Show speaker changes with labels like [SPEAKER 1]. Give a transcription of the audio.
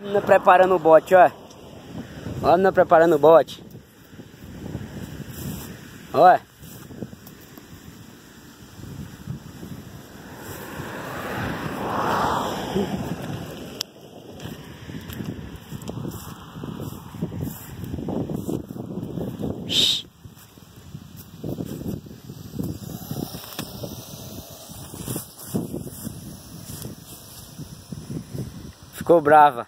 [SPEAKER 1] A menina preparando o bote, ó. Ó a menina preparando o bote. Ó. Ficou brava.